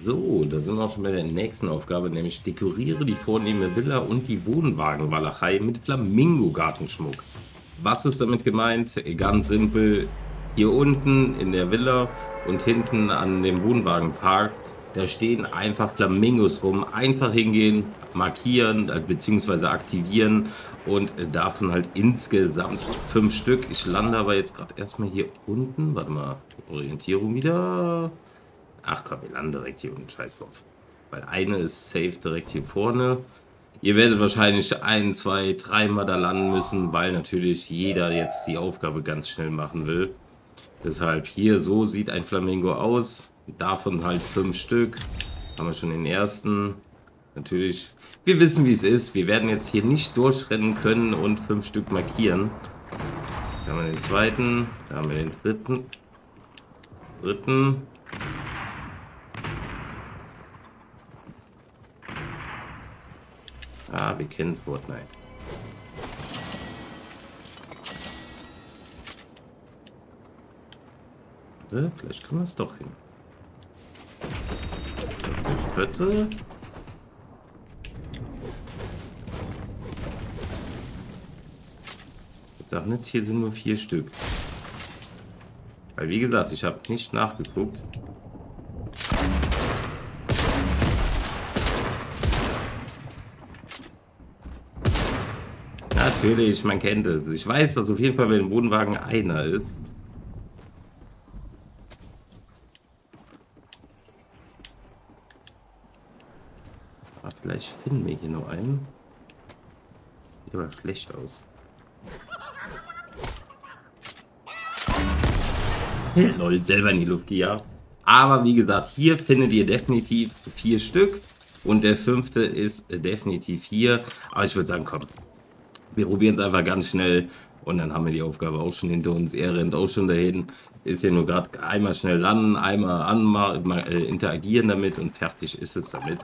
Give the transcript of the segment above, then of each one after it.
So, da sind wir auch schon bei der nächsten Aufgabe, nämlich dekoriere die vornehme Villa und die Wohnwagenwalachei mit Flamingo-Gartenschmuck. Was ist damit gemeint? Ganz simpel. Hier unten in der Villa und hinten an dem Wohnwagenpark, da stehen einfach Flamingos rum. Einfach hingehen, markieren äh, bzw. aktivieren und davon halt insgesamt fünf Stück. Ich lande aber jetzt gerade erstmal hier unten. Warte mal, Orientierung wieder. Ach komm, wir landen direkt hier unten, scheiß drauf. Weil eine ist safe direkt hier vorne. Ihr werdet wahrscheinlich ein, zwei, dreimal da landen müssen, weil natürlich jeder jetzt die Aufgabe ganz schnell machen will. Deshalb hier, so sieht ein Flamingo aus. Davon halt fünf Stück. Haben wir schon den ersten. Natürlich, wir wissen wie es ist. Wir werden jetzt hier nicht durchrennen können und fünf Stück markieren. Da haben wir den zweiten. Da haben wir den dritten. Dritten. Wir kennen Fortnite. Vielleicht können wir es doch hin. Das ist vierte. Ich sag nicht, hier sind nur vier Stück. Weil wie gesagt, ich habe nicht nachgeguckt. Natürlich, man kennt es. Ich weiß, dass auf jeden Fall bei dem Bodenwagen einer ist. Aber vielleicht finden wir hier noch einen. Sieht aber schlecht aus. Lol, selber in die Luft gejagt. Aber wie gesagt, hier findet ihr definitiv vier Stück. Und der fünfte ist definitiv hier. Aber ich würde sagen, komm, wir probieren es einfach ganz schnell und dann haben wir die Aufgabe auch schon hinter uns. Er rennt auch schon dahin. Ist ja nur gerade einmal schnell landen, einmal anmachen, äh, interagieren damit und fertig ist es damit.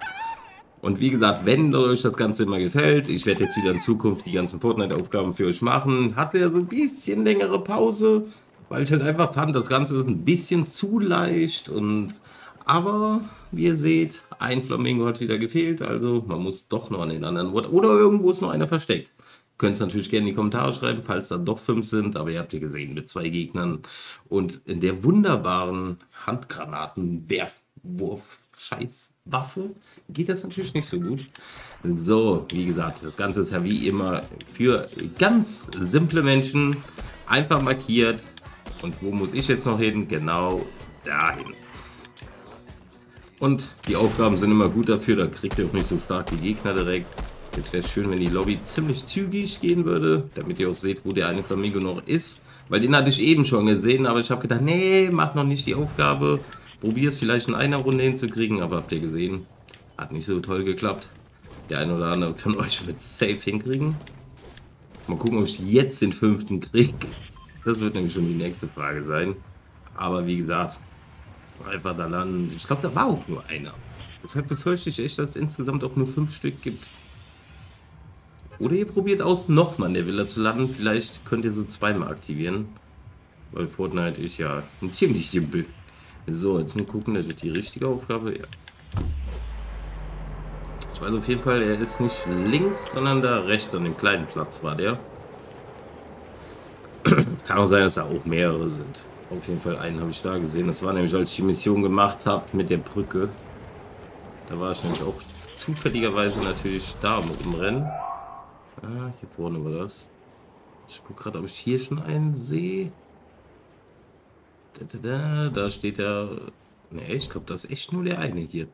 Und wie gesagt, wenn euch das Ganze immer gefällt, ich werde jetzt wieder in Zukunft die ganzen Fortnite-Aufgaben für euch machen. Hatte ja so ein bisschen längere Pause, weil ich halt einfach fand, das Ganze ist ein bisschen zu leicht und aber wie ihr seht, ein Flamingo hat wieder gefehlt, also man muss doch noch an den anderen oder irgendwo ist noch einer versteckt. Könnt es natürlich gerne in die Kommentare schreiben, falls da doch fünf sind, aber ihr habt ja gesehen, mit zwei Gegnern und in der wunderbaren Handgranatenwerfwurf Scheißwaffe geht das natürlich nicht so gut. So, wie gesagt, das Ganze ist ja wie immer für ganz simple Menschen einfach markiert. Und wo muss ich jetzt noch hin? Genau dahin. Und die Aufgaben sind immer gut dafür, da kriegt ihr auch nicht so stark die Gegner direkt. Jetzt wäre es schön, wenn die Lobby ziemlich zügig gehen würde, damit ihr auch seht, wo der eine Flamingo noch ist. Weil den hatte ich eben schon gesehen, aber ich habe gedacht, nee, mach noch nicht die Aufgabe. Probier es vielleicht in einer Runde hinzukriegen, aber habt ihr gesehen, hat nicht so toll geklappt. Der eine oder andere kann euch mit safe hinkriegen. Mal gucken, ob ich jetzt den fünften kriege. Das wird nämlich schon die nächste Frage sein. Aber wie gesagt, einfach da landen. Ich glaube, da war auch nur einer. Deshalb befürchte ich echt, dass es insgesamt auch nur fünf Stück gibt. Oder ihr probiert aus, nochmal in der Villa zu landen. Vielleicht könnt ihr sie zweimal aktivieren. Weil Fortnite ist ja ziemlich simpel. So, jetzt mal gucken, das ist die richtige Aufgabe. Ja. Ich weiß auf jeden Fall, er ist nicht links, sondern da rechts an dem kleinen Platz war der. Kann auch sein, dass da auch mehrere sind. Auf jeden Fall einen habe ich da gesehen. Das war nämlich, als ich die Mission gemacht habe mit der Brücke. Da war ich nämlich auch zufälligerweise natürlich da im Rennen. Ah, hier vorne war das. Ich gucke gerade, ob ich hier schon einen sehe. Da, da, da, da steht der... Ne, ich glaube, das ist echt nur der eine hier.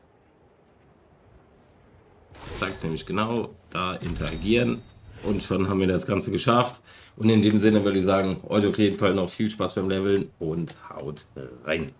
Das zeigt nämlich genau, da interagieren. Und schon haben wir das Ganze geschafft. Und in dem Sinne würde ich sagen, euch auf jeden Fall noch viel Spaß beim Leveln und haut rein.